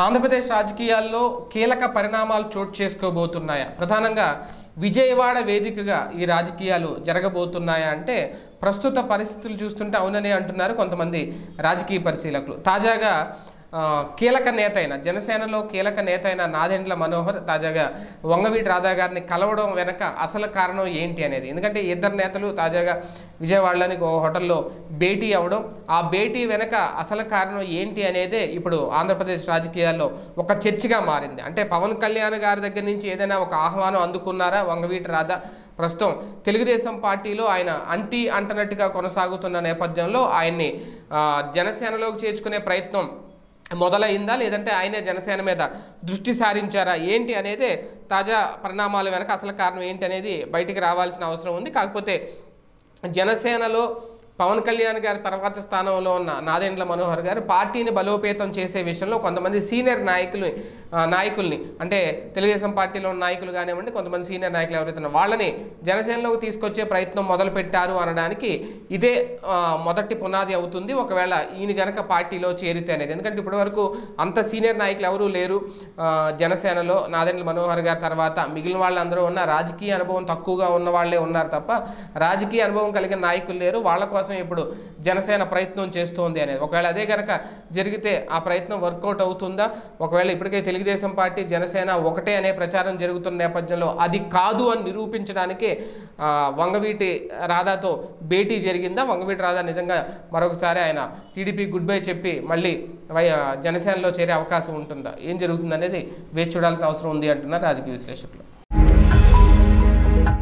ఆంధ్రప్రదేశ్ రాజకీయాల్లో కీలక పరిణామాలు చోటు చేసుకోబోతున్నాయా? ప్రధానంగా విజయవాడ వేదికగా ఈ రాజకీయాలు జరగబోతున్నాయా అంటే ప్రస్తుత పరిస్థితులు చూస్తుంటే అవుననే అంటున్నారు కొంతమంది రాజకీయ పరిశీలకులు. తాజాగా కీలక నేత అయిన జనసేనలో కీలక నేత అయిన నాదెండ్ల మనోహర్ తాజాగా వంగవీటి రాధా గారిని కలవడం వెనక అసలు కారణం ఏంటి అనేది. ఎందుకంటే ఇద్దరు నేతలు తాజాగా విజయవాడలోని ఒక హోటల్లో భేటీ అవ్వడం ఆ భేటీ వెనక అసలు కారణం ఏంటి అనేదే ఇప్పుడు ఆంధ్రప్రదేశ్ రాజకీయాల్లో ఒక చర్చగా మారింది. అంటే పవన్ కళ్యాణ్ గారి దగ్గర నుంచి ఏదైనా ఒక ఆహ్వానం అందుకున్నారా వంగవీటి రాధా? ప్రస్తుతం తెలుగుదేశం పార్టీలో ఆయన అంటీ అంటనట్టుగా కొనసాగుతున్న నేపథ్యంలో ఆయన్ని జనసేనలోకి చేర్చుకునే ప్రయత్నం మొదలైందా? లేదంటే ఆయనే జనసేన మీద దృష్టి సారించారా? ఏంటి అనేది తాజా పరిణామాలు వెనక అసలు కారణం ఏంటి అనేది బయటికి రావాల్సిన అవసరం ఉంది. కాకపోతే జనసేనలో పవన్ కళ్యాణ్ గారి తర్వాత స్థానంలో ఉన్న నాదెండ్ల మనోహర్ గారు పార్టీని బలోపేతం చేసే విషయంలో కొంతమంది సీనియర్ నాయకులు నాయకుల్ని అంటే తెలుగుదేశం పార్టీలో ఉన్న నాయకులు కానివ్వండి కొంతమంది సీనియర్ నాయకులు ఎవరైతే వాళ్ళని జనసేనలోకి తీసుకొచ్చే ప్రయత్నం మొదలుపెట్టారు అనడానికి ఇదే మొదటి పునాది అవుతుంది. ఒకవేళ ఈయన గనక పార్టీలో చేరితే అనేది. ఎందుకంటే ఇప్పటివరకు అంత సీనియర్ నాయకులు ఎవరూ లేరు. జనసేనలో నాదెండ్ల మనోహర్ గారి తర్వాత మిగిలిన వాళ్ళందరూ ఉన్న రాజకీయ అనుభవం తక్కువగా ఉన్న వాళ్ళే ఉన్నారు తప్ప రాజకీయ అనుభవం కలిగిన నాయకులు లేరు. వాళ్ళ కోసం ఇప్పుడు జనసేన ప్రయత్నం చేస్తోంది అనేది. ఒకవేళ అదే కనుక జరిగితే ఆ ప్రయత్నం వర్కౌట్ అవుతుందా? ఒకవేళ ఇప్పటికే తెలుగుదేశం పార్టీ జనసేన ఒకటే అనే ప్రచారం జరుగుతున్న నేపథ్యంలో అది కాదు అని నిరూపించడానికి వంగవీటి రాధాతో భేటీ జరిగిందా? వంగవీటి రాధా నిజంగా మరొకసారి ఆయన టీడీపీ గుడ్ బై చెప్పి మళ్ళీ వై జనసేనలో చేరే అవకాశం ఉంటుందా? ఏం జరుగుతుంది అనేది వేచి చూడాల్సిన అవసరం ఉంది అంటున్నారు రాజకీయ విశ్లేషకులు.